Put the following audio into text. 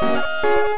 Música